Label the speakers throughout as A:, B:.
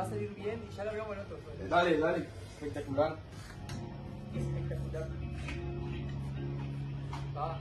A: va a salir bien y ya lo hablamos en otro. pues.
B: Dale, dale. Espectacular.
A: Es espectacular. Va.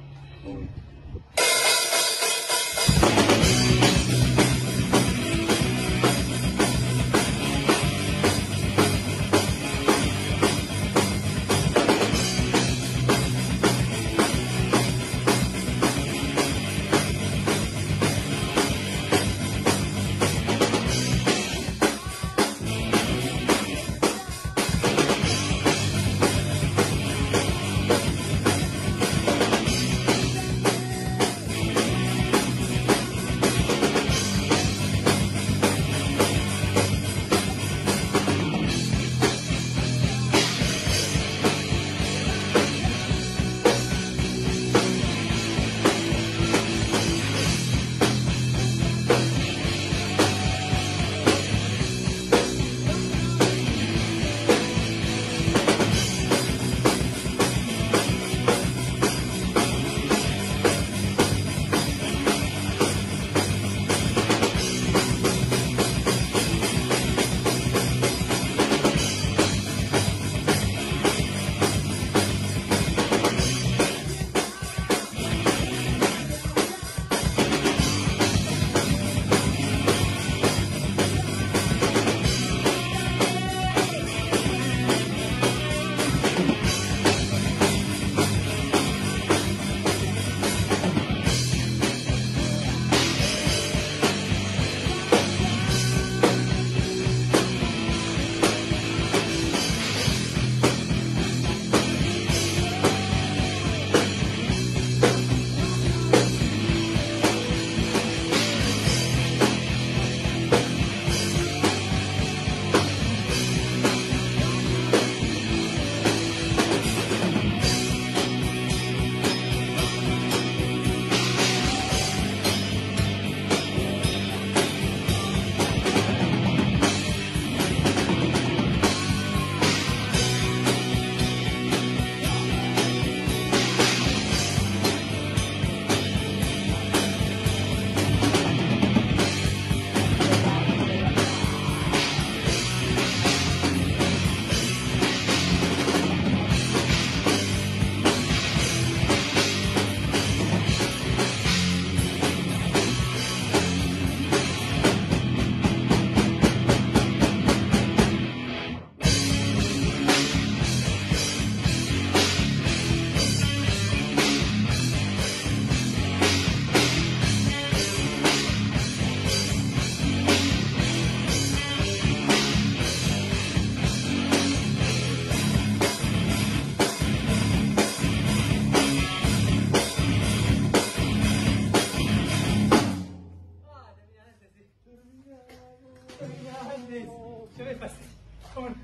A: Vámonos.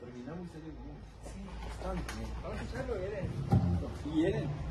B: Terminamos y.
A: Sí.
B: Bastante bien.
A: Vamos a escucharlo, Eren.
B: ¿Y Eren?